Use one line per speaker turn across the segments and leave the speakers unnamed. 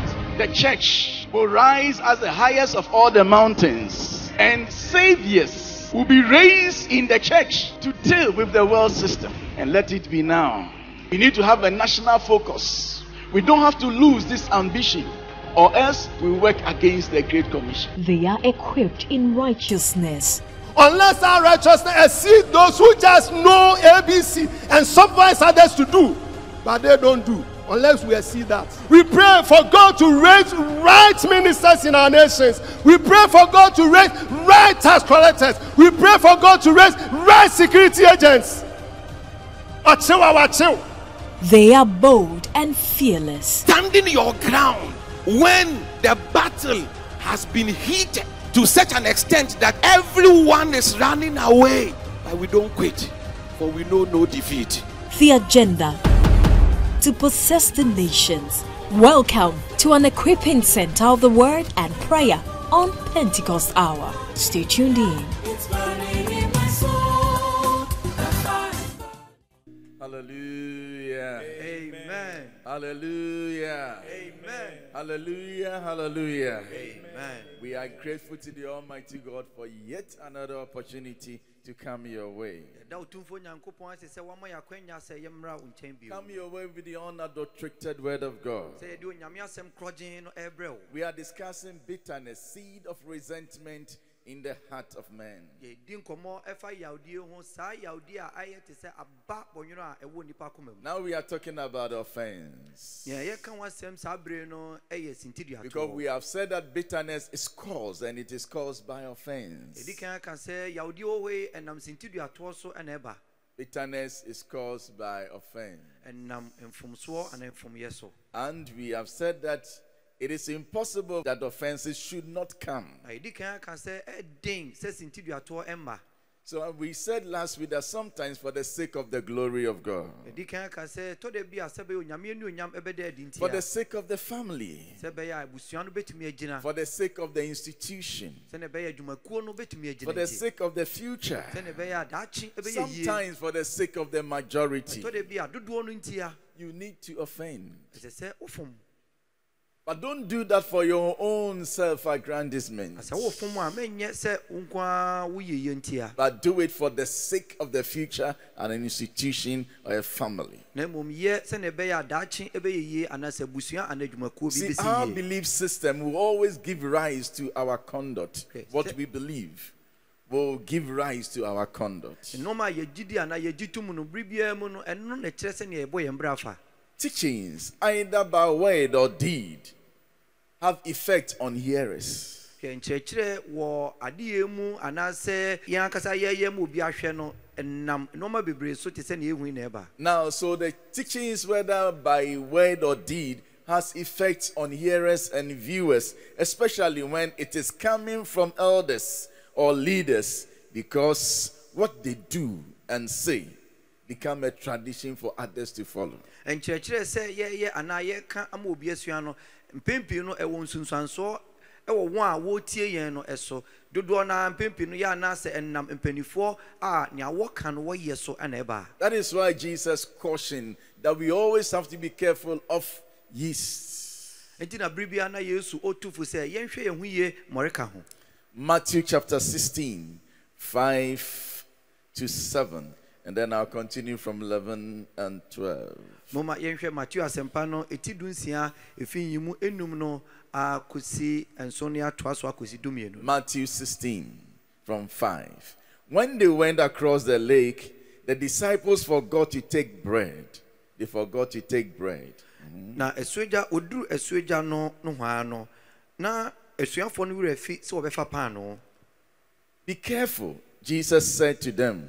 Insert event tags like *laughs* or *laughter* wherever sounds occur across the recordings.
that the church will rise as the highest of all the mountains, and saviors will be raised in the church to deal with the world system. And let it be now. We need to have a national focus. We don't have to lose this ambition, or else we work against the Great Commission.
They are equipped in righteousness.
Unless our righteousness exceeds those who just know ABC and supervise others to do, but they don't do. Unless we see that. We pray for God to raise right ministers in our nations. We pray for God to raise right tax collectors. We pray for God to raise right security agents. Achill, achill.
They are bold and fearless.
standing your ground when the battle has been heated to such an extent that everyone is running away. But we don't quit, for we know no defeat.
The agenda to possess the nations. Welcome to an equipping center of the word and prayer on Pentecost Hour. Stay tuned in.
Hallelujah.
Amen.
Hallelujah.
Amen.
Hallelujah. Hallelujah.
Amen.
We are grateful to the Almighty God for yet another opportunity to come your way.
da otumfoɔ nyankopɔn ase sɛ wama yɛ akwanya sɛ yɛmmra wo nkyɛn bio
Come your way with the unadulterated word of God.
sɛ yɛde onyame asɛm korɔgyen no ɛbrɛ wo
We are discussing bitterness, seed of resentment in the heart of man.
yɛdi nkɔmmɔ ɛfa yawdie ho saa yawdie a ayɛ te sɛ aba bɔnweno a ɛwɔ nnipa koma mu
Now we are talking about offense.
nea yɛka ho asɛm saa bere no ɛyɛ
Because we have said that bitterness is caused and it is caused by offense.
ɛdi kan aka sɛ yawdie wɔ hɔ yi ɛnam sintiduatoɔ so ɛna ɛba
Bitterness is caused by offense.
ɛnam mfomsoɔ anaa mfomyɛ so
And we have said that it is impossible that offenses should not come.
na yɛdi kan aka sɛ ɛden sɛ sintiduatoɔ ɛmma
So uh, we said last week that sometimes for the sake of the glory of God,
yɛdi kan aka sɛ tɔda bi a sɛ bɛyɛ onyame ani onyam ɛbɛda adi nti
for the sake of the family,
sɛ bɛyɛ a abusua no bɛtumi agyina
for the sake of the institution,
sɛne ɛbɛyɛ adwumakuo no bɛtumi
for the sake of the future,
sɛne ɛbɛyɛ a daakye ɛbɛyɛ yie
sometimes for the sake of the majority,
tɔda bi a dodoɔ no nti a.
You need to offend.
Ɛsɛ sɛ wofom
But don't do that for your own self aggrandizement.
na sɛ wofom a mɛnyɛ sɛ wo nko ara woyɛ yie nti a
But do it for the sake of the future and an institution or a family.
na mmom yɛ sɛne ɛbɛyɛ a daakye ɛbɛyɛ yie anaasɛ abusua anaa adwumakuo bi
See, our belief system will always give rise to our conduct. What we believe will give rise to our conduct.
Nneɛma a yɛgye di anaa yɛgye to mu no bere biara mu no ɛno na ɛkyerɛ sɛnea yɛbɔ yɛn berɛ afa
Teachings, either by word or deed, have effect on hearers.
nkyerɛkyerɛ wɔ adeɛ mu anaasɛ yɛn ankasa yɛyɛ ma obi ahwɛ no nneɛma bebree so te sɛ ɛhu na ɛba
Now, so the teachings, whether by word or deed, has effect on hearers and viewers, especially when it is coming from elders or leaders, because what they do and say become a tradition for others to follow.
nkyerɛkyerɛ sɛ yɛyɛ anaa yɛka ama obi asua no mpempii no ɛwɔ nsunsuansoɔ ɛwɔ wɔn a wɔretie yɛn no ɛso dodoɔ naa mpempii no yɛ anaasɛ ɛnam mpanimfoɔ a nea wɔka no wɔyɛ so ɛna ɛba
That is why Jesus cautioned that we always have to be careful of yeast.
nti na bere biara na yesu ɔtu fo sɛ yɛnhwɛ yɛn ho yie ho
Matthew chapter 16, 5 to 7. And then I'll continue from 11 and 12.
moma yɛnhwɛ mateo asɛmpa no ɛti du nsia ɛfi yi mu enum no akɔsi nson ne atoa so akɔsi dumienu
Matthew 16, from 5. When they went across the lake, the disciples forgot to take bread. They forgot to take bread. Mm-hmm.
na asuagya ɔduru asuagya no nohwaa no na asuafoɔ no werɛ fi sɛ wɔbɛfa paano
Be careful, Jesus said to them.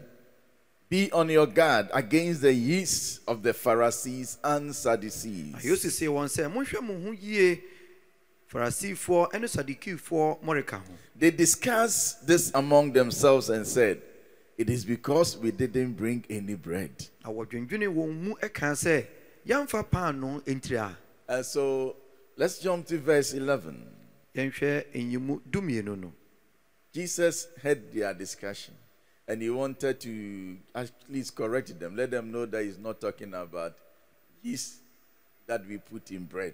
Be on your guard against the yeast of the Pharisees and Sadducees.
na yesu see wɔn sɛ monhwɛ mo ho yie farisifoɔ ne sadukifoɔ mmɔreka ho
They discussed this among themselves and said, It is because we didn't bring any bread.
na wɔdwendwene wɔn mu ka sɛ yɛmfa paano ntiri
And uh, so let's jump to verse 11.
yɛnhwɛ nyimu dumienu no
Jesus heard their discussion and he wanted to at least correct them, let them know that he's not talking about yeast that we put in bread.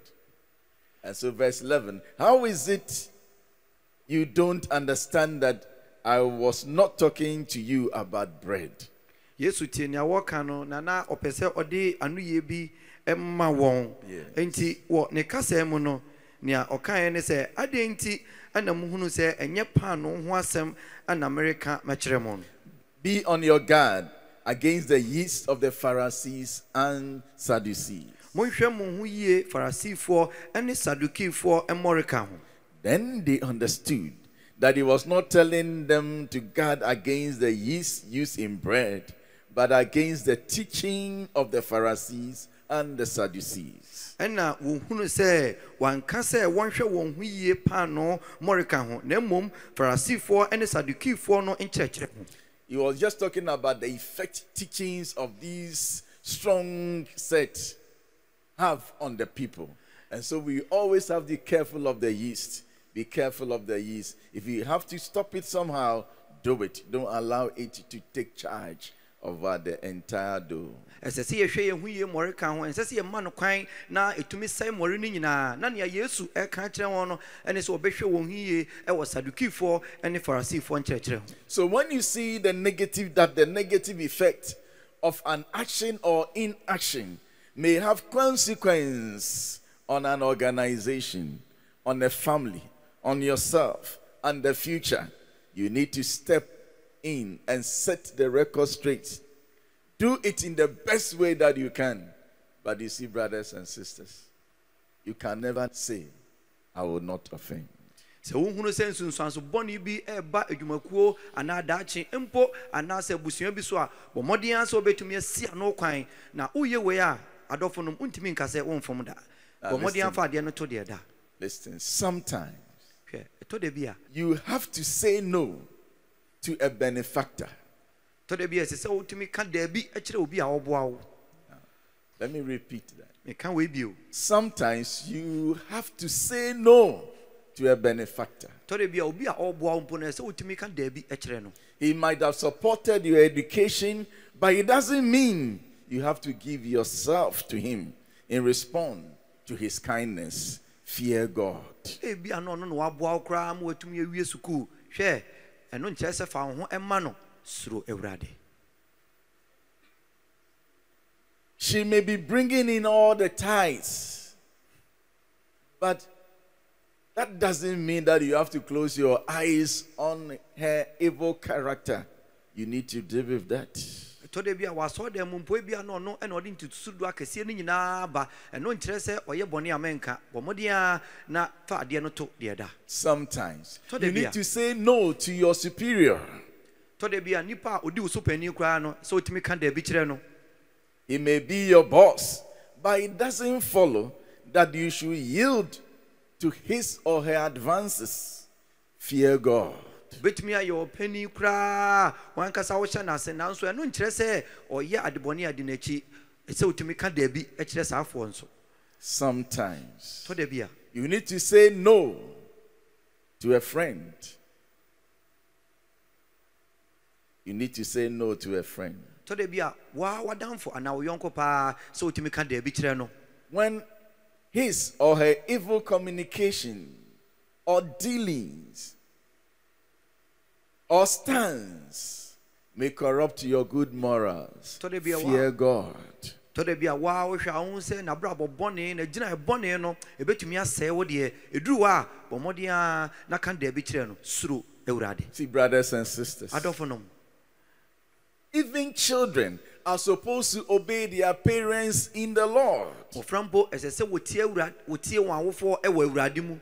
And so, verse 11 How is it you don't understand that I was not talking to you about bread?
yesu tie nea wɔka no na na ɔpɛ sɛ ɔde anoyie bi ma wɔn nti wɔ ne kasa mu no nea ɔkaeɛ ne sɛ adɛn nti ɛna muhunu sɛ ɛnyɛ paano ho asɛm ana mereka mɛkyerɛ mo no
Be on your guard against the yeast of the Pharisees and Sadducees.
monhwɛ mo ho yie farisifoɔ ne sadukifoɔ mmɔreka ho
Then they understood that he was not telling them to guard against the yeast used in bread, but against the teaching of the Pharisees and the Sadducees.
ɛna wɔhunu sɛ wanka sɛ wɔnhwɛ wɔn ho yie paano mmɔreka ho na mmom farisifoɔ ne sadukifoɔ no nkyerɛkyerɛ ho
He was just talking about the effect teachings of these strong sects have on the people. And so we always have to be careful of the yeast. Be careful of the yeast. If you have to stop it somehow, do it. Don't allow it to take charge over the entire dough.
ɛsɛ sɛ yɛhwɛ yɛn ho yie mmɔreka ho. Ɛnsɛ sɛ yɛma no kwan na ɛtumi sɛe mmɔre no nyinaa. Na nea yesu ɛka kyerɛ wɔn no ɛne sɛ wɔbɛhwɛ wɔn ho yie ɛwɔ sadukifoɔ ne farisifoɔ nkyerɛkyerɛ ho.
So when you see the negative, that the negative effect of an action or inaction may have consequence on an organization, on a family, on yourself, and the future, you need to step in and set the record straight. Do it in the best way that you can. But you see, brothers and sisters, you can never say, I will not offend.
sɛ wohunu sɛ nsunsuanso bɔne bi ɛreba adwumakuo anaa daakye mpo anaasɛ abusua bi so a bɔ mmɔden sɛ wobɛtumi asi ano kwan na woyɛ wei a adɔfo nom wontumi nka sɛ womfom da
Ah,
bɔ mmɔden afa adeɛ no to deɛ da
sometimes
hwɛ ɛtɔ da bi a
you have to say no to a benefactor.
ɛtɔ da bi a ɛsɛ sɛ wotumi ka daabi kyerɛ obi a wɔboa wo
Let me repeat that.
meka wei bio
Sometimes you have to say no to a benefactor.
ɛtɔ da bi a obi a ɔboa wo mpo no ɛsɛ sɛ wotumi ka daabi kyerɛ no
He might have supported your education, but it doesn't mean you have to give yourself to him in response to his kindness. Fear God.
Ɛno sɛ fa ho ɛma no
She may be bringing in all the tithes, but that doesn't mean that you have to close your eyes on her evil character. You need to deal with that.
Da bi a wasɔ dɛm mu mpo ebi a na ɔno ɛna ɔde ntotosodoɔ akɛseɛ no nyinaa ba ɛno nkyerɛ sɛ ɔyɛ bɔne a mɛnka bɔ mmɔden a na fa adeɛ no to deɛ da
Sometimes you need to say no to your superior.
tɔ da bi a nipa a ɔdi wo so panin koraa no sɛ ka daabi kyerɛ no
He may be your boss, but it doesn't follow that you should yield to his or her advances. Fear God.
Obɛtumi ayɛ ɔpanin koraa wankasa wohyɛ no ase nanso ɛno nkyerɛ sɛ ɔyɛ adebɔne a de n'akyi sɛ wotumi ka daabi kyerɛ nso.
Sometimes
tɔ da a
you need to say no to a friend. You need to say no to a friend.
tɔ da a waa wadamfo anaa wo yɔnko paa sɛ wotumi ka daabi kyerɛ no.
When his or her evil communication or dealings or stance may corrupt your good morals,
So there be a
fear. God.
tɔ bi a waa wohwɛ a sɛ n'abrabɔ bɔne na gyina bɔne no ɛbɛtumi asɛe wo deɛ ɛduru hɔ a bɔ mmɔden a na ka daabi kyerɛ no suro awurade
See, brothers and sisters,
adɔfo nom
even children are supposed to obey their parents in the Lord.
mmɔfra mpo ɛsɛ sɛ wɔtie awurade wɔtie wɔn awofoɔ ɛwɔ awurade mu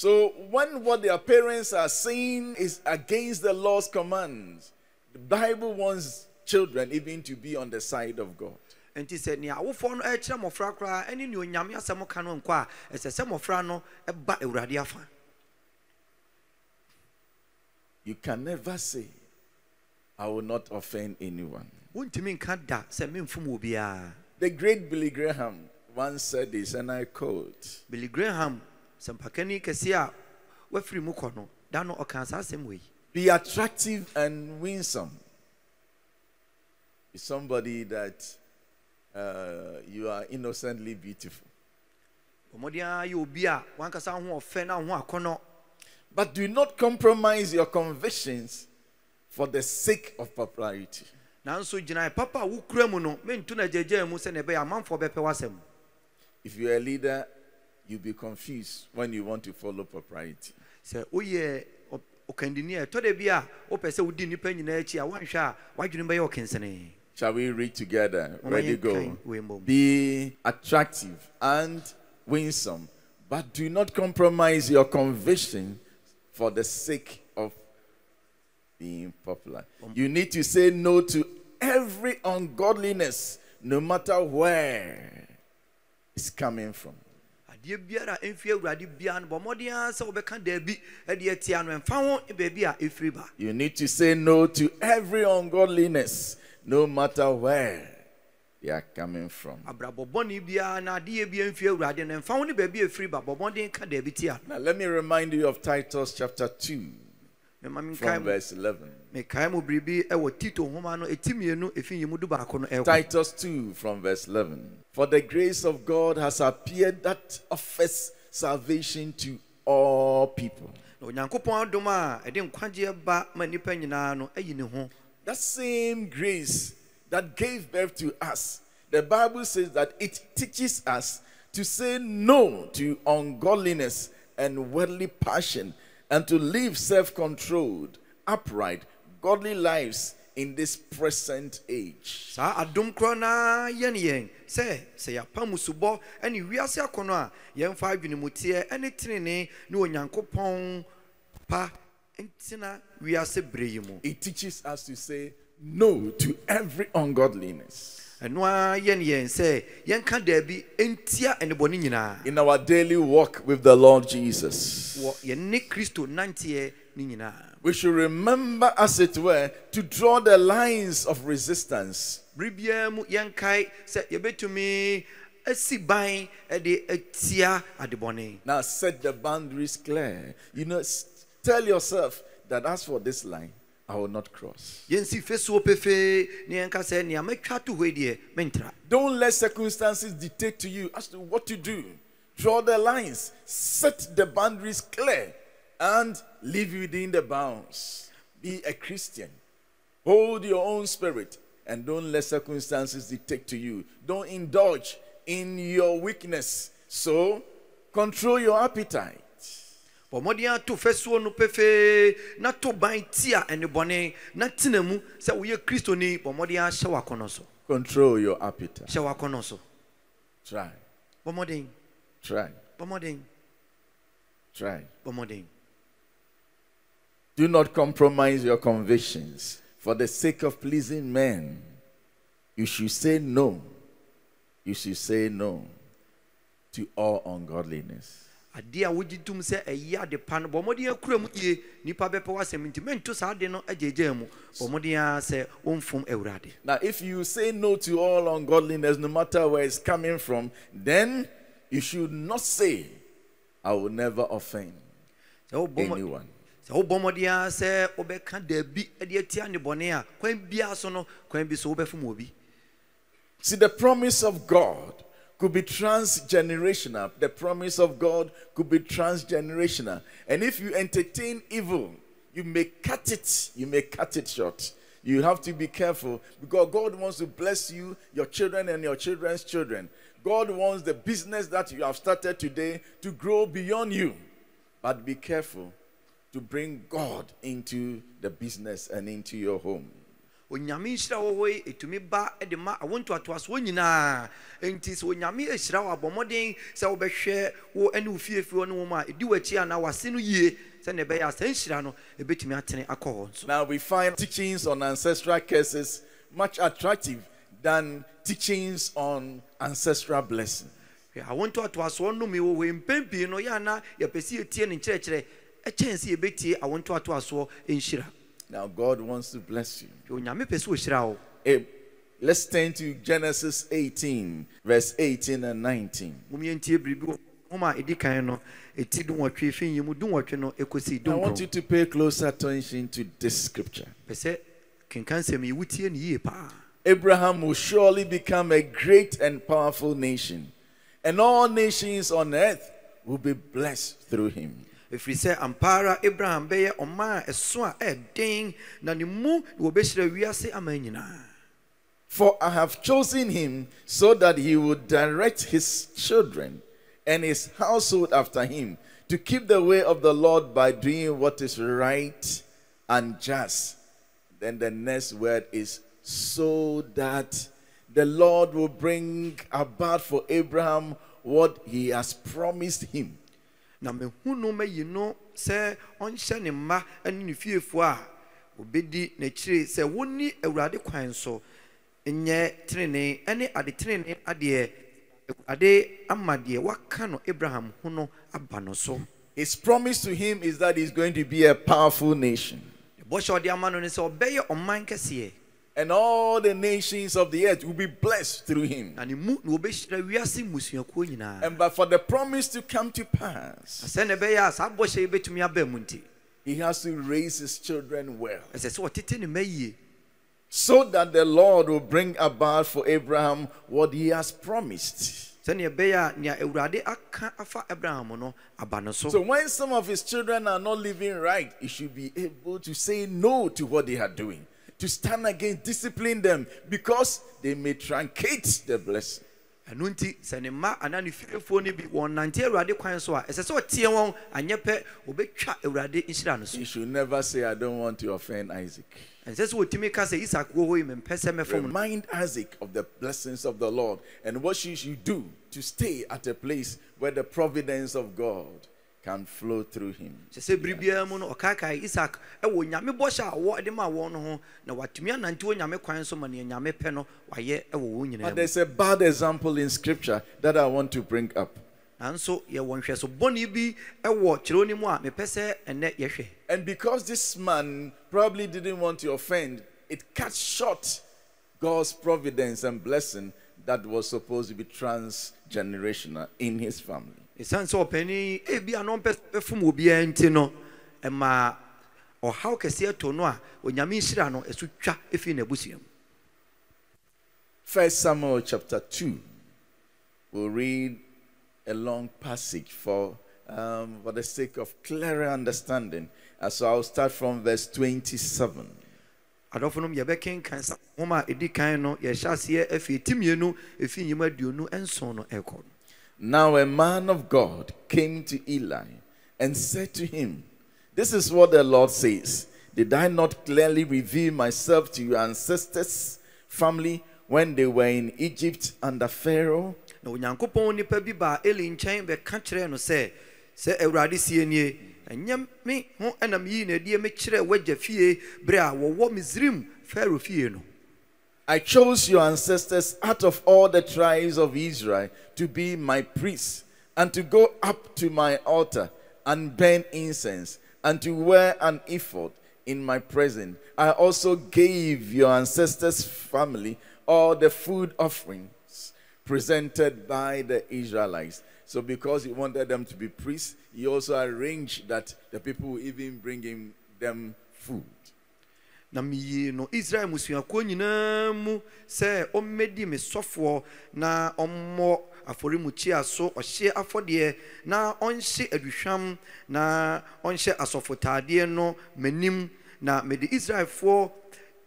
So, when what their parents are saying is against the Lord's commands, the Bible wants children even to be on the side of God.
nti sɛ nea awofoɔ no ɛkyerɛ mmɔfra koraa ɛne nea onyame asɛm ka no nkɔ a ɛsɛ sɛ mmɔfra no ɛba awurade afa
You can never say, I will not offend anyone.
wontumi nka da sɛ memfom wɔ biara
The great Billy Graham once said this, and I quote
billy graham kɛseɛ a wafiri mu kɔ no da no ɔkaa saa asɛm wɔ yi
Be attractive and winsome. Be somebody that uh, you are innocently beautiful.
bɔmmɔden ara yɛ obi a wankasa ho ɔfɛ na ho akɔnɔ
But do not compromise your convictions for the sake of popularity.
nanso gyinae papa a wokura mu no mentu no agyagyaa mu sɛne ɛbɛyɛ amanfoɔ bɛpɛ w'asɛm
If you're a leader, you'll be confused when you want to follow propriety.
sɛ woyɛ ɔkandini a ɛtɔ da bi a wopɛ sɛ wodi nnipa nyinaa akyi a woanhwɛ a w'adwene bɛyɛ ɔkensene
Shall we read together? Ready, go. Be attractive and winsome, but do not compromise your conviction for the sake of being popular. You need to say no to every ungodliness, no matter where it's coming from.
Adeɛ biara a ɛmfi awurade biara no. Bɔ mmɔden ara sɛ wobɛka daabi atia no ɛmfa ho baabi a ɛfiri ba.
You need to say no to every ungodliness, no matter where they are coming from.
biara na adeɛ bi ɛmfi awurade no ɛmfa ho ne baabi a ɛfiri ba. Bɔ mmɔden ka daabi tia
Now, let me remind you of Titus chapter 2,
no mema
from verse 11.
mekae mu biribi ɛwɔ tito nhoma no ɛti mmienu ɛfi yi mu du baako no ɛkɔ
Titus 2 from verse 11. For the grace of God has appeared that offers salvation to all people.
na onyankopɔn adom a ɛde nkwagyeɛ ba ma nnipa nyinaa no ayi ne ho
That same grace that gave birth to us, the Bible says that it teaches us to say no to ungodliness and worldly passion and to live self controlled, upright, godly lives in this present age.
saa adom korɔ naa yɛ ne yɛn sɛ sɛ yɛapa musubɔ ne wiase akɔnɔ a yɛmfa adwenemuteɛ ne tenene ne onyankopɔn pa ntena wiase bere yi mu
It teaches us to say no to every ungodliness.
Ɛno ara yɛ yɛn sɛ yɛnka daabi ntia nnebɔne nyinaa.
In our daily walk with the Lord Jesus,
wɔ yɛne kristo nanteɛ ne nyinaa.
we should remember, as it were, to draw the lines of resistance.
Bere biara mu yɛnkae sɛ yɛbɛtumi asi ban de atia adebɔne.
Now set the boundaries clear. You know, tell yourself that as for this line, I will not cross.
yɛnsi fesuo pefee ne yɛnka sɛ nea mɛtwa to hɔ yi deɛ mentra
Don't let circumstances dictate to you as to what to do. Draw the lines, set the boundaries clear, and live within the bounds. Be a Christian. Hold your own spirit and don't let circumstances dictate to you. Don't indulge in your weakness. So, control your appetite.
Bɔ mmɔden ato fasuo no pefee na to ban tia nnebɔne na tena mu sɛ woyɛ kristoni bɔ mmɔden ahyɛ w'akɔnɔ so
Control your appetite.
hyɛ w'akɔnɔ so
Try,
bɔ mmɔden
try,
bɔ mmɔden
try.
bɔ mmɔden
Do not compromise your convictions for the sake of pleasing men. You should say no. You should say no to all ungodliness.
Adeɛ a wogye tom sɛ ɛyɛ ade pa no bɔ mmɔden akura mu yie nnipa bɛpɛ w'asɛm nti mɛnto saa ade no agyagyaa mu. Bɔ mmɔden ara sɛ wɔmfom awurade
Now, if you say no to all ungodliness, no matter where it's coming from, then you should not say, I will never offend
sɛ wobɔ mmɔ-
anyone.
sɛ wobɔ mmɔden ara sɛ wobɛka daabi eh, de atia nnebɔne a kwan biara so no kwan bi so wobɛfom obi.
See, the promise of God could be transgenerational. The promise of God could be transgenerational. And if you entertain evil, you may cut it, you may cut it short. You have to be careful because God wants to bless you, your children, and your children's children. God wants the business that you have started today to grow beyond you. But be careful to bring God into the business and into your home.
Onyame nhyira wɔ hɔ yi ɛtumi ba de ma awo ntoatoasoɔ nyinaa. Enti sɛ onyame ahyira wɔ abɔ mmɔden sɛ wobɛhwɛ wo ne wo fiefie ne wo mu a ɛdi w'akyi anaa wase no yie sɛne ɛbɛyɛ a saa nhyira no ɛbɛtumi atene akɔ hɔ
Now we find teachings on ancestral curses much attractive than teachings on ancestral blessing.
Awo ntoatoasoɔ nnome wɔ hɔ mpɛn pii no yɛ ana yɛpɛ sɛ yɛtie ne nkyerɛkyerɛ ɛkyɛn sɛ yɛbɛtie awo ntoatoasoɔ nhyira
Now God wants to bless you.
Hwɛ, onyame pɛ sɛ ɔhyira wo
Eh, let's turn to Genesis 18, verse 18 and 19.
mom yɛntie biribi wɔ homa a ɛdi kan no ɛti dunwɔtwe fi yi mu dunwɔtwe no ɛkɔsi
I want you to pay close attention to this scripture.
pɛ sɛ kenka nsɛm yi wotie ne yie paa
Abraham will surely become a great and powerful nation. and all nations on earth will be blessed through him.
Ɛfiri sɛ ampa ara abraham bɛyɛ ɔma a a
For I have chosen him so that he would direct his children and his household after him to keep the way of the Lord by doing what is right and just. Then the next word is so that the Lord will bring about for Abraham what he has promised him.
Na mehu no mayi no sɛ ɔnhyɛ ne mma ne ne fiefoɔ a wɔbɛdi n'akyire sɛ wonni awurade kwan so nyɛ tenenee ne ade tenenee adeɛ awurade ama deɛ waka no abraham ho no aba no so
His promise to him is that he's going to be a powerful nation.
bɔhyɛ ɔde ama no ne sɛ ɔbɛyɛ ɔman kɛseɛ
And all the nations of the earth will be blessed through him.
na ne mu na wɔbɛhyira wiase mmusuakuo nyinaa
And but for the promise to come to pass,
sɛne ɛbɛyɛ a saa bɔhyɛ yi bɛtumi aba mu nti
he has to raise his children well.
ɛsɛ sɛ ɔtete ne ma yie
So that the Lord will bring about for Abraham what he has promised.
sɛnea ɛbɛyɛ a nea awurade aka afa abraham no aba no so
So when some of his children are not living right, he should be able to say no to what they are doing, to stand against, discipline them, because they may truncate the blessing.
ɛno nti sɛ ne mma anaa ne fiefoɔ no bi awurade kwan so a ɛsɛ sɛ ɔteɛ wɔn anyɛ pɛ wɔbɛtwa awurade nhyira no so
He should never say, I don't want to offend Isaac.
ɛnsɛ sɛ wɔtumi ka sɛ isak wɔ hɔ yi mempɛ sɛ mɛfom no
Remind Isaac of the blessings of the Lord and what she should do to stay at a place where the providence of God can flow through him.
kyɛ sɛ bere biara mu no ɔkaakae isak ɛwɔ nyame bɔhyɛ a wɔ ma wɔn no ho na watumi anante wɔ nyame kwan so ma neɛ nyame pɛ no wayɛ ɛwɔ wɔn nyinaa
But there's a bad example in scripture that I want to bring up.
nanso yɛwɔ nhwɛso bɔne bi ɛwɔ kyerɛw no mu a mepɛ sɛ ɛnɛ yɛhwɛ
And because this man probably didn't want to offend, it cut short God's providence and blessing that was supposed to be transgenerational in his family.
Ɛsiane sɛ ɔpani ebi a na ɔmpɛ bɛfom obiara nti no ɔhaw kɛseɛ to no a onyame nhyira no ɛso twa ɛfiri n'abusua mu
First Samuel chapter 2. We'll read a long passage for, um, for the sake of clearer understanding. Uh, so I'll start from verse 27.
adɔfo nom yɛbɛkenkan sa nwoma a ɛdi kan no yɛhyɛ aseɛ afiri ti mmienu ɛfiri nnwuma aduonu nson no ɛkɔ no
Now a man of God came to Eli and said to him, This is what the Lord says. Did I not clearly reveal myself to your ancestors' family when they were in Egypt under Pharaoh?
na onyankopɔn nipa bi baa eli nkyɛn bɛka no sɛ sɛ awurade sie nie ɛnyɛ me ho mekyerɛɛ w'agya fie a wɔwɔ misrim fie no
I chose your ancestors out of all the tribes of Israel to be my priests and to go up to my altar and burn incense and to wear an ephod in my presence. I also gave your ancestors' family all the food offerings presented by the Israelites. So, because he wanted them to be priests, he also arranged that the people will even bring him them food.
Na meyii no israel mmusuakuo nyinaa mu sɛ ɔmmɛdi me sɔfoɔ na ɔmmɔ afɔremukyia so ɔhye afɔdeɛ na ɔnhye aduhwam na ɔnhyɛ asɔfotaadeɛ no m'anim na mede israelfoɔ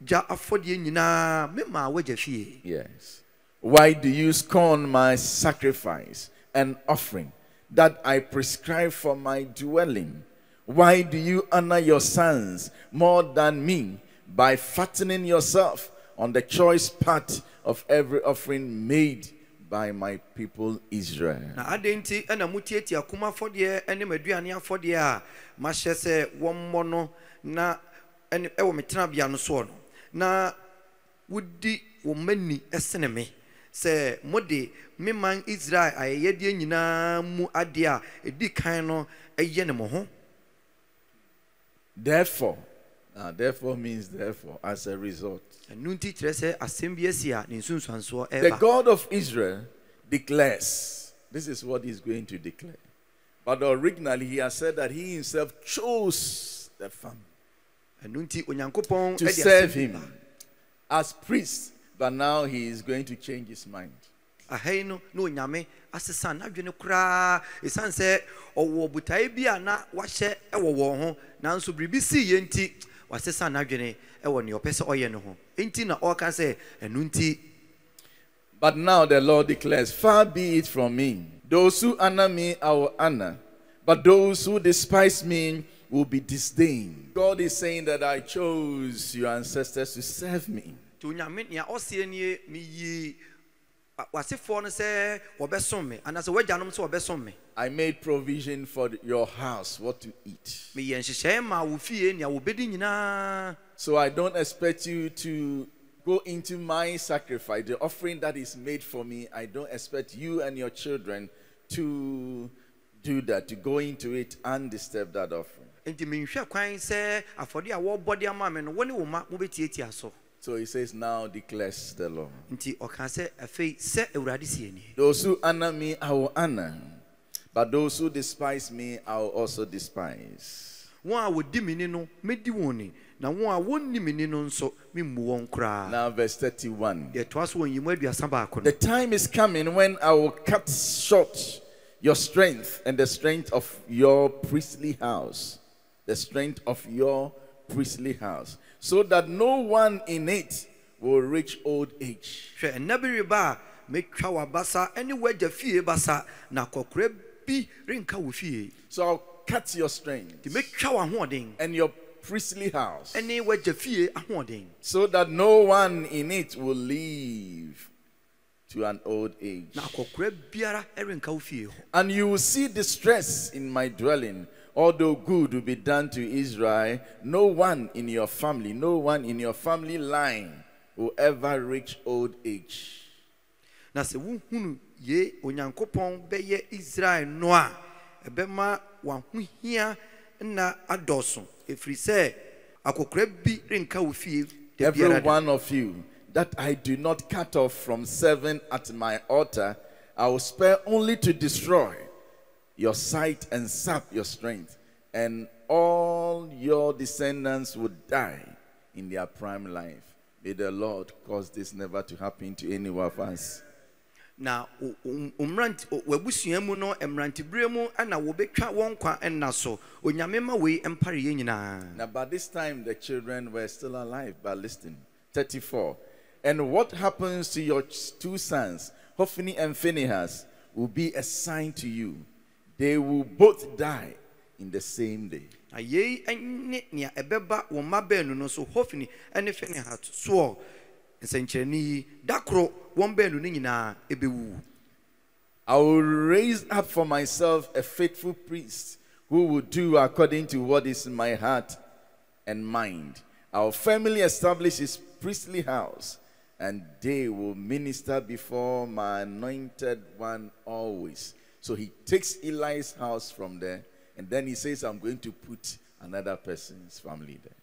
gya afɔdeɛ nyinaa memaa wagya fie
Yes. Why do you scorn my sacrifice and offering that I prescribe for my dwelling? Why do you honor your sons more than me by fattening yourself on the choice part of every offering made by my people Israel?
na adɛn nti ɛna mutiatia kum afɔdeɛ ne m'aduane afɔdeɛ a mahyɛ sɛ wɔmmɔ no na ɛne ɛwɔ me tenabea no soɔ no na wodi mani me sɛ mode me man israel ayɛyɛdeɛ nyinaa mu adeɛ a ɛdi kan no ɛyɛ ne mo ho
Therefore, now therefore means therefore, as a result.
ɛno nti kyerɛ sɛ asɛm bi asi a ne nsunsuansoɔ
The God of Israel declares, this is what he's going to declare. But originally, he has said that he himself chose the family
ɛno nti onyankopɔn
to serve him as priest, but now he is going to change his mind.
ahai no na onyame asesa n'adwene koraa ɛsiane sɛ ɔwɔ botaeɛ bi a na wahyɛ ɛwɔ wɔn ho nanso biribi sii yɛ nti wasesa n'adwene ɛwɔ nea ɔpɛ sɛ ɔyɛ no ho na ɔreka sɛ ɛno nti
But now the Lord declares, Far be it from me. Those who honor me, I will honor. But those who despise me will be disdained. God is saying that I chose your ancestors to serve me. I made provision for your house, what to eat.
meyɛ nhyehyɛe ma wo fie nea wobɛdi nyinaa
So I don't expect you to go into my sacrifice, the offering that is made for me. I don't expect you and your children to do that, to go into it and disturb that offering.
Enti menhwɛ kwan sɛ afɔde a wɔrebɔ de ama me no wo ne wo ma mobɛtiatia so
he says, Now declares the Lord.
nti ɔka sɛ afei sɛ awurade sie nie
Those who honor me, I will honor. But those who despise me, I will also despise.
wɔn a wɔdi me ni no mɛdi wɔn ni na wɔn a wɔnni me ni no nso memmu wɔn koraa
Now, verse 31.
deɛ ɛtoa so wɔ nyimu aduasa baako no
The time is coming when I will cut short your strength and the strength of your priestly house. The strength of your priestly house. So that no one in it will reach old age.
hwɛ ɛnna bi a mɛtwa w'abasa ne w'agya fie basa na akɔkora bi renka wo fie
So I'll cut your strength
w'ahoɔden
and your priestly house.
ne w'agya fie ahoɔden
so that no one in it will live to an old age.
na akɔkora biara renka wo fie hɔ
And you will see distress in my dwelling. Although good will be done to Israel, no one in your family, no one in your family line will ever reach old age.
na sɛ wohunu ye onyankopɔn bɛyɛ israel no a ɛbɛma w'ahohia nna adɔso ɛfiri sɛ akɔkora bi renka wo fie da
Every
biara da.
one of you that I do not cut off from serving at my altar, I will spare only to destroy your sight and sap your strength, and all your descendants would die in their prime life. May the Lord cause this never to happen to any one of us.
na mmerante- w'abusua mu no mmerantebere mu ɛna wɔbɛtwa wɔn kwa ɛnna so onyame ma wei mpare yɛ nyinaa
Now, by this time, the children were still alive, but listen. 34. And what happens to your two sons, Hophni and Phinehas, will be a sign to you. They will both die in the same day.
na yei ne nea ɛbɛba wɔn mma baanu no so hofni ne finehat soɔ nsɛnkyerɛnne yi da wɔn baanu no nyinaa ɛbɛwu
I will raise up for myself a faithful priest who will do according to what is in my heart and mind. I will firmly establish his priestly house, and they will minister before my anointed one always. So he takes Eli's house from there, and then he says, I'm going to put another person's family there.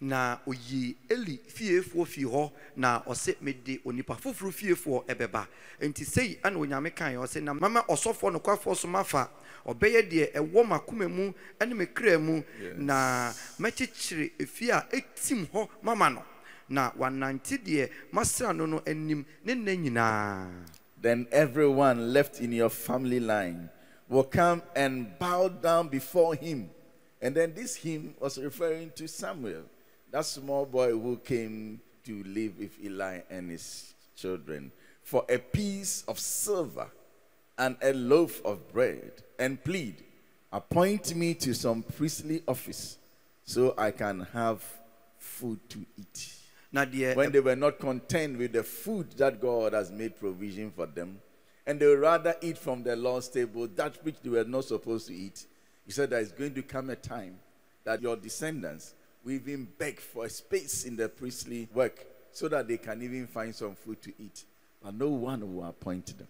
na oyi eli fiefoɔ fie hɔ na ɔsɛ mede onipa foforɔ fiefoɔ ɛbɛba. Nti sei ana onyame kae ɔsɛ na mama ɔsɔfoɔ nokwafoɔ so mafa. Ɔbɛyɛ deɛ ɛwɔ m'akoma mu ne me kra mu. Na mɛkyekyere efie a ɛtim hɔ mama no. Na wanante deɛ masra no no anim ne nna nyinaa
Then everyone left in your family line will come and bow down before him. And then this hymn was referring to Samuel, that small boy who came to live with Eli and his children for a piece of silver and a loaf of bread and plead, appoint me to some priestly office so I can have food to eat when they were not content with the food that God has made provision for them, and they would rather eat from the Lord's table that which they were not supposed to eat. He said there is going to come a time that your descendants will even beg for a space in the priestly work so that they can even find some food to eat. But no one will appoint them.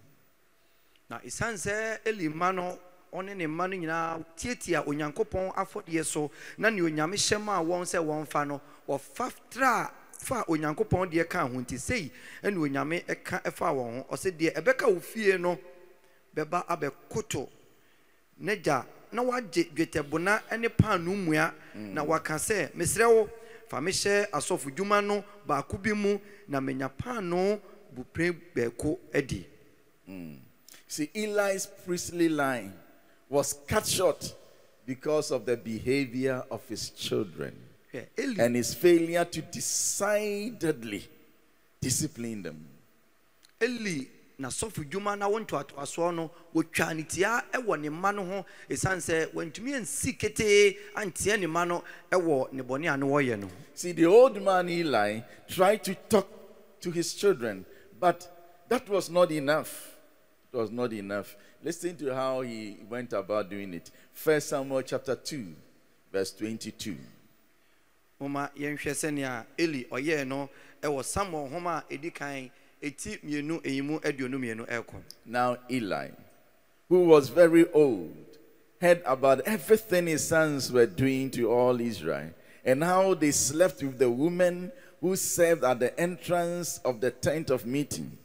na ɛsiane sɛ eli mma no ɔne ne mma no nyinaa tietia onyankopɔn afɔdeɛ so na ne onyame hyɛ maa wɔn sɛ wɔmfa no wɔfa tra fa onyankopɔn deɛ ka ho nti sei ɛne onyame ɛka ɛfa wɔn ho. Ɔsɛ deɛ ɛbɛka wo fie no bɛba abɛkoto. N'agya na wagye dwetɛbona ne paano mmua mm. na waka sɛ mesrɛ wo fa mehyɛ asɔfodwuma no baako bi mu na menya paano bupire baako adi. Mm.
See, Eli's priestly line was cut short because of the behavior of his children
eli
and his failure to decidedly discipline them.
eli n'asɔfo dwuma na wɔn ntoatoasoɔ no wɔtwa ne tia wɔ ne mma no ho ɛsiane sɛ wɔntumi ansi ketee anteɛ ne mma no wɔ ne bɔne a ne wɔyɛ no
See, the old man Eli tried to talk to his children, but that was not enough. It was not enough. Listen to how he went about doing it. First Samuel chapter 2, verse 22.
Moma yɛnhwɛ sɛnea eli ɔyɛɛ no ɛwɔ samuel homa a ɛdi kan ɛti mmienu ɛyimu aduonu mmienu ɛrekɔ
Now Eli, who was very old, heard about everything his sons were doing to all Israel and how they slept with the women who served at the entrance of the tent of meeting.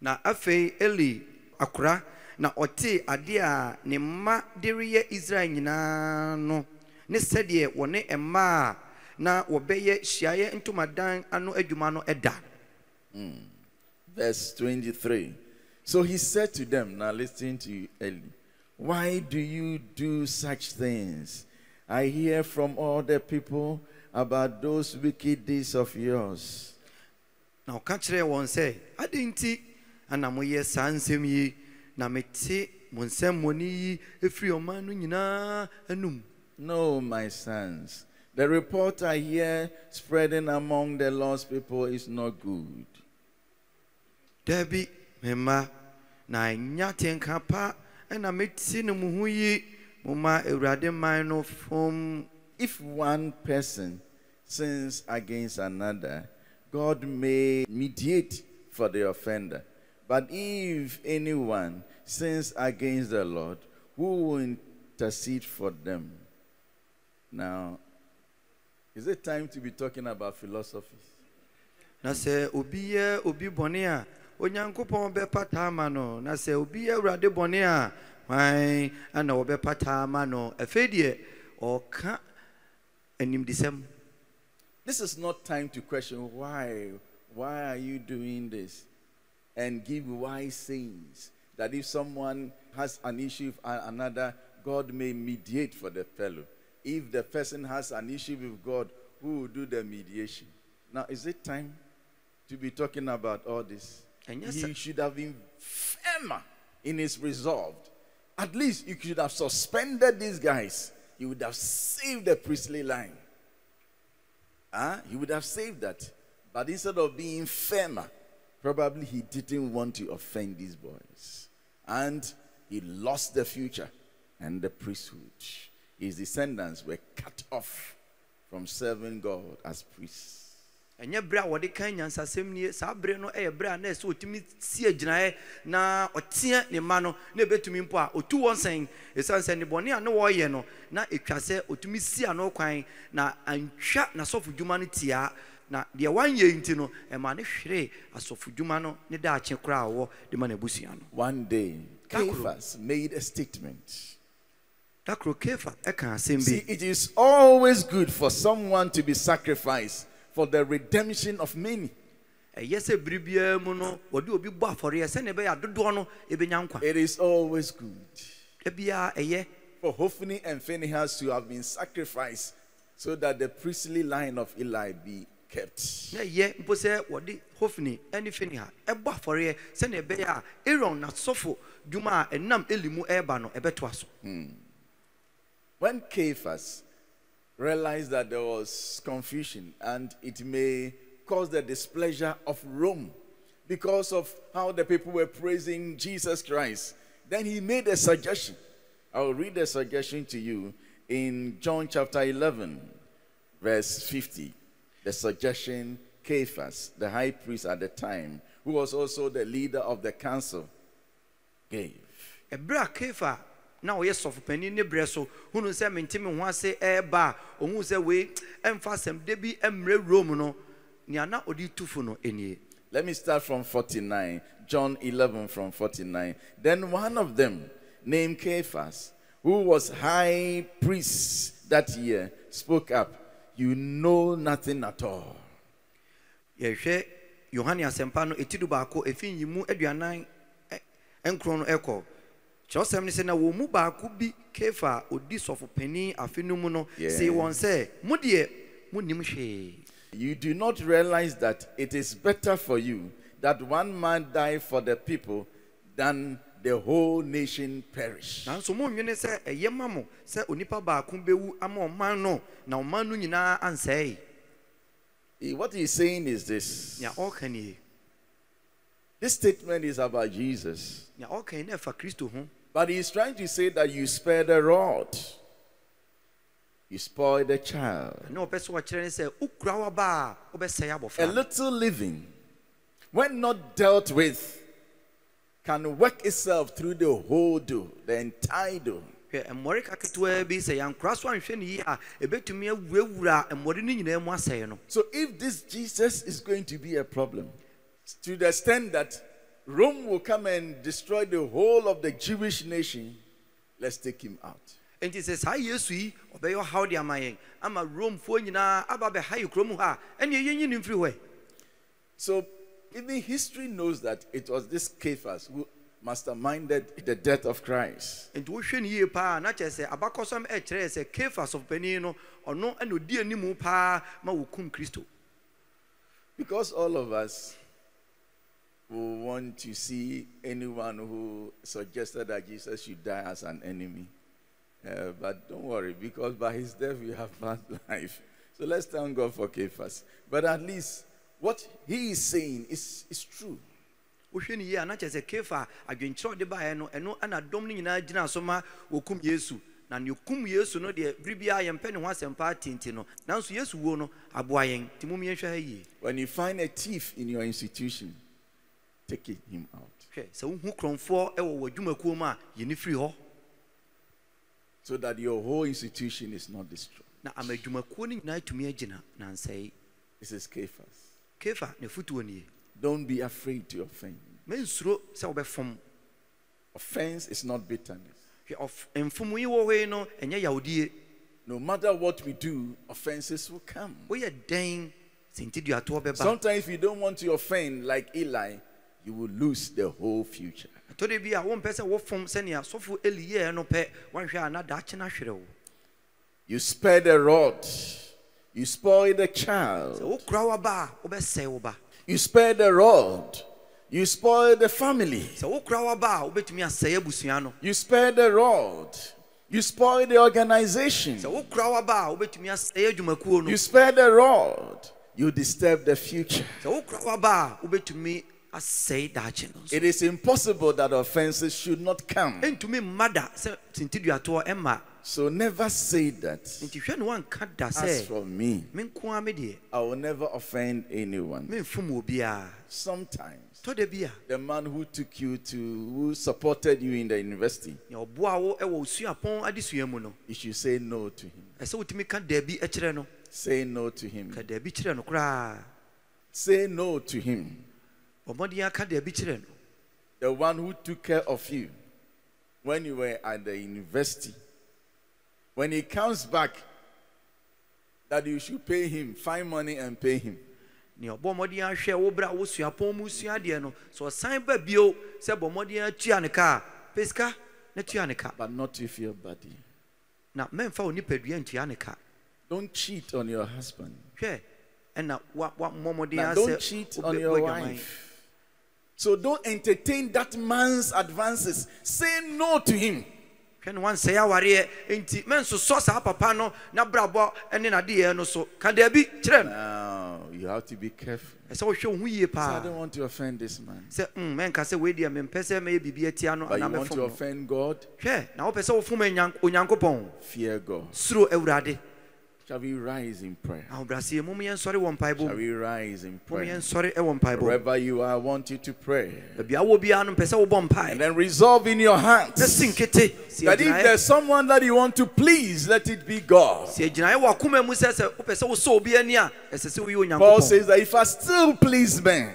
na afei eli akora na ɔtee adeɛ a ne mma de reyɛ israel nyinaa no ne sɛdeɛ wɔne mmaa na wɔbɛyɛ hyiaeɛ ntomadan ano adwuma no ɛda hmm.
Verse 23. So he said to them, Now listen to you, Eli. Why do you do such things? I hear from all the people about those wicked deeds of yours.
na ɔka kyerɛɛ wɔn sɛ adɛn nti ana moyɛ saa nsɛm yi na mete mo nsɛm mmɔne yi ɛfiri ɔman no nyinaa anom
No, my sons. The report I hear spreading among the lost people is not good.
daabi me mma na ɛnya tenka pa ɛna meti no mo ho yi momma awurade man no fom
If one person sins against another, God may mediate for the offender. But if anyone sins against the Lord, who will intercede for them? Now, is it time to be talking about philosophy?
na sɛ obi yɛ obi bɔne a onyankopɔn bɛpata ama no na sɛ obi yɛ awurade bɔne a hwan ana wɔbɛpata ama no afei deɛ ɔka animdesɛm
This is not time to question why. Why are you doing this? And give wise sayings that if someone has an issue with another, God may mediate for the fellow. If the person has an issue with God, who will do the mediation? Now, is it time to be talking about all this?
And yes,
he should have been firmer in his resolve. At least you could have suspended these guys. You would have saved the priestly line. Huh? He would have saved that. But instead of being firmer, probably he didn't want to offend these boys. And he lost the future and the priesthood. His descendants were cut off from serving God as priests.
ɛnyɛ berɛ a wɔde kan nyansasɛm nie saa berɛ no ɛyɛ berɛ a na ɛsɛ ɔtumi si agyinaeɛ na ɔteɛ ne mma no na ɛbɛtumi mpo a ɔtu wɔn sɛn ɛsiane sɛ nnebɔne a ne wɔreyɛ no na ɛtwa sɛ ɔtumi si ano kwan na antwa n'asɔfo dwuma no tia na deɛ wanyɛ nti no ɛma ne hweree asɔfo dwuma no ne daakye koraa a ɔwɔ de ma n'abusua no
One day. Caiaphas made a statement.
da koro kefa ɛka asɛm
See, it is always good for someone to be sacrificed for the redemption of many.
ɛyɛ sɛ bere biara mu no wɔde obi bɔ afɔreɛ sɛnea ɛbɛyɛ adodoɔ no ɛbɛnya nkwa.
It is always good. For Hophni and Phinehas to have been sacrificed so that the priestly line of Eli be kept.
na
When Caiaphas realized that there was confusion and it may cause the displeasure of Rome because of how the people were praising Jesus Christ, then he made a suggestion. I'll read the suggestion to you in John chapter 11, verse 50. The suggestion Caiaphas, the high priest at the time, who was also the leader of the council, gave.
Na ɔyɛ sɔfopanin ne berɛ so hunu sɛ mente me ho ase ɛreba a ɔhu sɛ wei ɛmfa asɛm bi mmerɛ rome no nea na ɔde tu fo no ɛnie
Let me start from 49. John 11 from 49. Then one of them, named Caiaphas, who was high priest that year, spoke up. You know nothing at all.
yɛhwɛ yohane asɛmpa no ɛti do baako ɛfi nyimu aduanan nkron no ɛkɔ kyerɛwsɛm no sɛ na wɔn mu baako bi kefa a ɔdi sɔfopanin afe no mu no see wɔn sɛ mo deɛ hwee.
You do not realize that it is better for you that one man die for the people than the whole nation perish.
nanso monwene sɛ ɛyɛ ma mo sɛ onipa baako bɛwu ama ɔman no na ɔman no nyinaa ansɛe.
What he's saying is this.
Nea nie.
This statement is about Jesus,
nea ɔreka yi na ɛfa kristo ho
but he's trying to say that you spare the rod, you spoil the child.
na ɔpɛ sɛ ɔkyerɛ ne sɛ wokura waba a wobɛsɛe
A
abɔfra no.
little living, when not dealt with, can work itself through the whole dough, the entire dough.
hwɛ mmɔreka bi sɛ yɛankora so anhwɛ ne yie a ɛbɛtumi awurawura mmɔre no nyinaa mu asɛe no
So if this Jesus is going to be a problem, to the extent that Rome will come and destroy the whole of the Jewish nation, let's take him out.
enti sɛ saa yesu yi ɔbɛyɛ ɔhaw de ama yɛn ama romfoɔ nyinaa aba bɛha yɛ kurom ha. A ɛneɛ yɛnyi ne mfiri hɔ ɛ
So even history knows that it was this Cephas who masterminded the death of Christ.
enti wohwɛ ne yie paa na kyerɛ sɛ abakɔsɛm ɛkyerɛ sɛ kefa sɔfopanin no ɔno ɛna ɔdi animu paa ma wɔkum kristo
Because all of us will want to see anyone who suggested that Jesus should die as an enemy. Uh, but don't worry, because by his death we have *laughs* found life. So let's thank God for Cephas. But at least what he is saying is, is true.
wohwɛ ne yie a na kyerɛ sɛ kefa adwenkyerɛ ɔde baeɛ no ɛno ɛna dɔm no nyinaa gyina so ma wɔkum yesu na ne kum yesu no deɛ bere biara yɛmpɛ ne ho asɛmpa atenti no nanso yesu wuo no aboa yɛn nti mom yɛnhwɛ ha yie
When you find a thief in your institution, take him out.
hwɛ sɛ wohu kurɔmfoɔ wɔ w'adwumakuo mu a yɛne firi hɔ
So that your whole institution is not destroyed.
na ama adwumakuo no nyinaa atumi agyina nansɛe
This is Cephas.
kefa ne fotuo nie
Don't be afraid to offend.
mensuro sɛ wobɛfom
Offense is not bitterness.
hwɛ ɔf- mfom yi wɔ hɔ yi no ɛnyɛ yawdie
No matter what we do, offenses will come.
woyɛ dɛn sɛ nti duatoɔ bɛba
Sometimes we don't want to offend like Eli, you will lose the whole future.
tɔde bi a wompɛ sɛ wofom sɛnea sɔfo eli yɛɛ no pɛ woanhwɛ a na daakye no ahwerɛ wo
You spare the rod, you spoil the
sɛ
child.
wokura waba a wobɛsɛe wo ba
You spare the rod, you spoil the family.
sɛ wokura ah, waba a wobɛtumi asɛe abusua no
You spare the rod, you spoil the organization.
sɛ wokura ah, waba a wobɛtumi asɛe adwumakuo no
You spare the rod, you disturb the future.
sɛ wokura waba a wobɛtumi asɛe daakye no nso
It is impossible that offenses should not come.
ɛntumi mma da sɛ tinti duatoɔ ɛma
So never say that.
nti hwɛ ne woanka da
As for me,
me nko a me deɛ
I will never offend anyone.
memfom wɔ biara
Sometimes
tɔda bi a
the man who took you to, who supported you in the university,
nea ɔboa wo ɛwɔ osuapɔn adesua mu no
you should say no to him.
ɛsɛ wotumi ka daabi kyerɛ no
Say no to him.
ka daabi kyerɛ no koraa
Say no to him. The one who took care of you when you were at the university. When he comes back, that you should pay him, find money and pay him.
nea ɔbɔ mmɔden ahwɛ wo berɛ a wosuapɔn mu sua adeɛ no sɛ ɔsan ba bio sɛ bɔ mmɔden atua ne ka a pɛ na tua ne ka
But not with your body.
na mɛmfa wo nipadua ntua ne ka
Don't cheat on your husband.
hwɛ ɛna wa- wammɔ mmɔden
Now, don't cheat on your wife. So don't entertain that man's advances. Say no to him.
hwɛ ne wansɛe awareɛ enti mɛnsosɔ saa papa no na brabɔ ne nadeɛ no so ka daabi kyerɛ no
Now, you have to be careful.
ɛsɛ wohwɛ wo ho yie paa
don't want to offend this man.
sɛ mɛnka sɛ wei deɛ mempɛ sɛ mɛyɛ biribi atia no
But you
anaa
want
mɛfom
to
no
offend God?
hwɛ na wopɛ sɛ wofom Onyank- onyankopɔn
Fear God.
suro awurade
Shall we rise in prayer?
ahobraseɛ mom yɛnsɔre wɔ mpaebɔ
Shall we rise in prayer?
yɛnsɔre wɔ mpaebɔ mu
Wherever you are, I want you to pray.
baabi a wɔ biara no mpɛ sɛ wobɔ
And then resolve in your heart
na si nkete si
that if there's someone that you want to please, let it be God.
si agyinaeɛ wɔ akoma mu sɛ sɛ wopɛ sɛ wosɔ obi ani a ɛsɛ sɛ woyɛ
Paul says that if I still please men,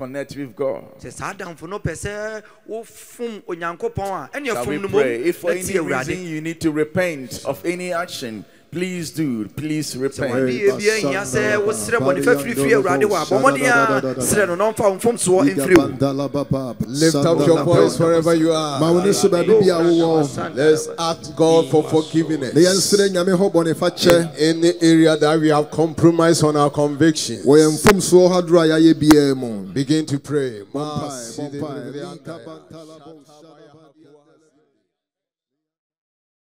connect with God. Shall we pray? If for any reason you need to repent of any action, please do please repent.
Lift up your voice wherever you are. Let's ask god for forgiveness. In any area that we have compromised on our convictions. Begin to pray.